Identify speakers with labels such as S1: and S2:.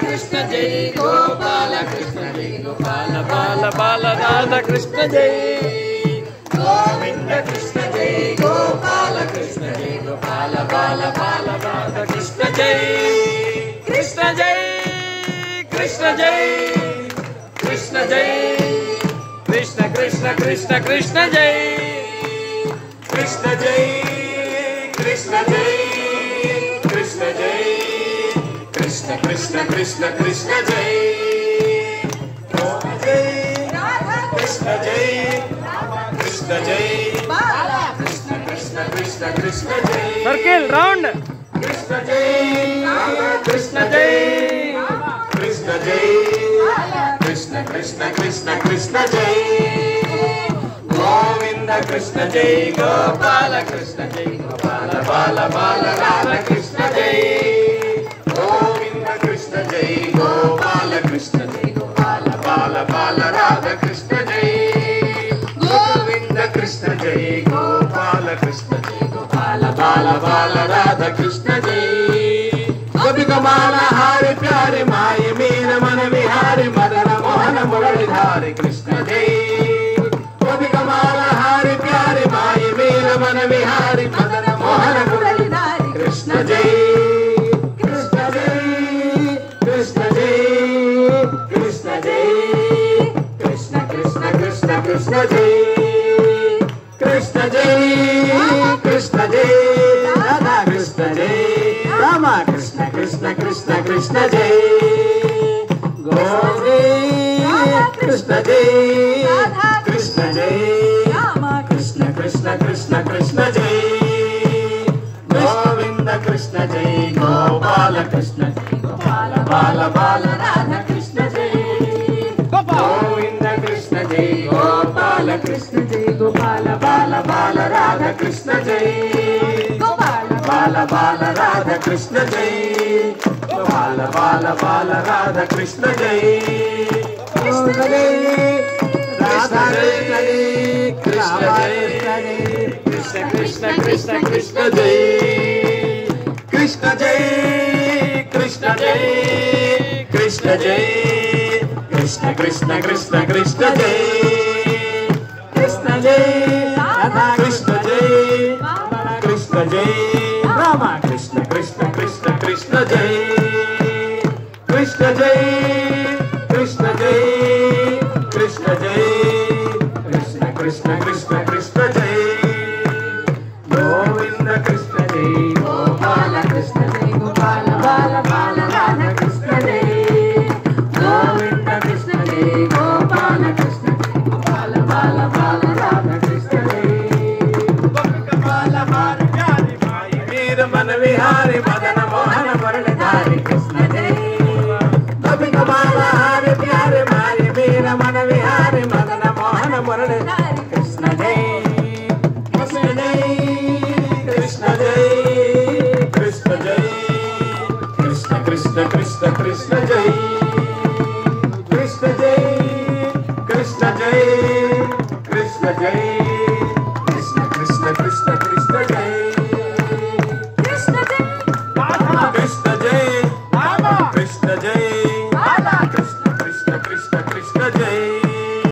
S1: कृष्ण जय गोपाल कृष्ण जय गोपाल बाल
S2: बाल राधा कृष्ण जय
S1: गोविंद
S3: कृष्ण जय गोपाल कृष्ण जय
S1: गोपाल बाल बाल
S3: राधा कृष्ण जय
S1: कृष्ण
S3: जय कृष्ण जय कृष्ण जय कृष्ण कृष्ण कृष्ण
S2: कृष्ण जय
S3: कृष्ण जय कृष्ण जय कृष्ण जय कृष्ण कृष्ण कृष्ण कृष्ण Jai. जय कृष्ण जय कृष्ण जय कृष्ण कृष्ण कृष्ण कृष्ण जय सर्किल
S2: राउंड
S3: कृष्ण जय कृष्ण जय कृष्ण जय कृष्ण कृष्ण कृष्ण कृष्ण जय गोविंद कृष्ण जय गोपाल कृष्ण जय गोपाल बाल बाल राम कृष्ण जय Jai Gopala Krishna Jai Gopala Bala Bala Radha Krishna Jai Gopi Kamala Hari Pyare Maye Meera Mana Vihare Madana Mohana Murali Hare Krishna Jai Gopi Kamala Hari Pyare Maye Meera Mana Vihare Madana Mohana Murali
S1: Hare
S3: Krishna Jai Krishna Jai Krishna Krishna Krishna Krishna జై gory Krishna జై కృష్ణ జై కృష్ణ కృష్ణ కృష్ణ కృష్ణ జై గోవింద కృష్ణ జై గోపాల కృష్ణ జై గోపాల బాల బాల
S1: రాధ
S3: కృష్ణ జై గోవింద కృష్ణ జై గోపాల
S1: కృష్ణ జై గోపాల
S3: బాల బాల రాధ కృష్ణ జై బాల బాల రాధ కృష్ణ జై బాల బాల బాల రాధ కృష్ణ జై కృష్ణ జై రాధా కృష్ణ జై కృష్ణ జై కృష్ణ కృష్ణ కృష్ణ కృష్ణ జై కృష్ణ జై కృష్ణ జై కృష్ణ జై కృష్ణ కృష్ణ కృష్ణ కృష్ణ జై कृष्ण जय कृष्ण जय कृष्ण जय कृष्ण कृष्ण कृष्ण कृष्ण जय गोविंद कृष्ण जय गोपाल
S1: कृष्ण जय गोपाल बाल बाल बाल कृष्ण जय गोविंद कृष्ण जय गोपाल कृष्ण जय गोपाल बाल बाल राम कृष्ण जय गोपाल
S3: बाल प्यारी माई वीर मन विहारी मदन मोहन वरण धारी कृष्ण जय Krishna Jai Krishna Krishna Krishna Krishna